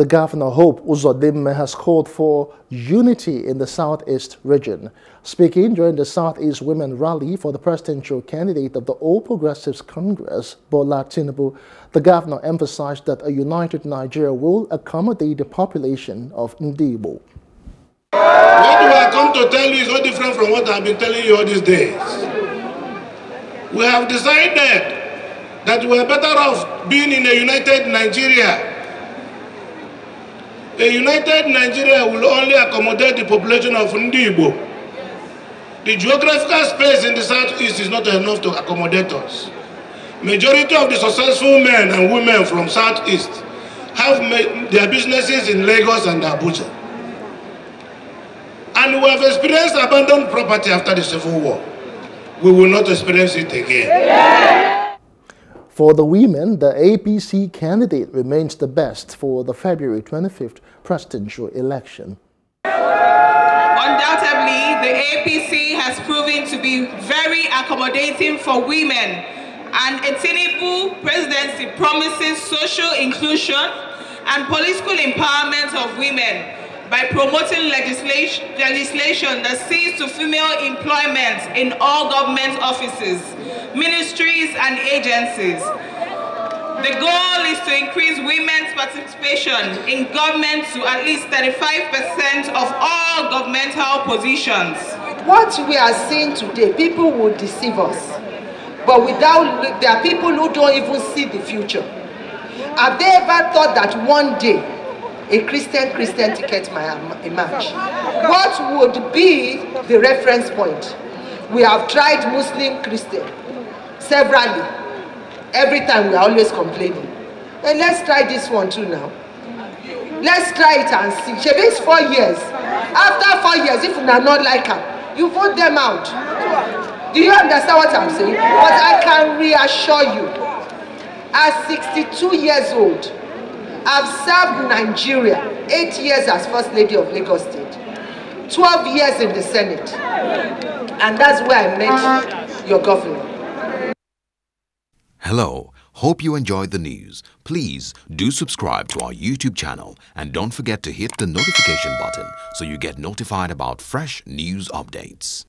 The Governor Hope Uzodimma has called for unity in the Southeast region. Speaking during the Southeast Women Rally for the presidential candidate of the All Progressives Congress, Bola Tinubu, the governor emphasized that a united Nigeria will accommodate the population of Ndigbo. What I come to tell you is no different from what I've been telling you all these days. We have decided that we are better off being in a united Nigeria A united Nigeria will only accommodate the population of Ndigbo. The geographical space in the southeast is not enough to accommodate us. Majority of the successful men and women from southeast have made their businesses in Lagos and Abuja. And we have experienced abandoned property after the Civil War. We will not experience it again. Yeah. For the women, the APC candidate remains the best for the February 25th presidential election. Undoubtedly, the APC has proven to be very accommodating for women and a Tinubu presidency promises social inclusion and political empowerment of women by promoting legislation, legislation that sees to female employment in all government offices, ministries, and agencies. The goal is to increase women's participation in government to at least 35% of all governmental positions. What we are seeing today, people will deceive us. But without, there are people who don't even see the future. Have they ever thought that one day a Christian Christian ticket might emerge. What would be the reference point? We have tried Muslim Christian severally. Every time we are always complaining. And let's try this one too now. Let's try it and see. Shebi is four years. After four years, if you are not like her, you vote them out. Do you understand what I'm saying? But I can reassure you, at 62 years old, I've served Nigeria eight years as First Lady of Lagos State, 12 years in the Senate, and that's where I met your governor. Hello. Hope you enjoyed the news. Please do subscribe to our YouTube channel and don't forget to hit the notification button so you get notified about fresh news updates.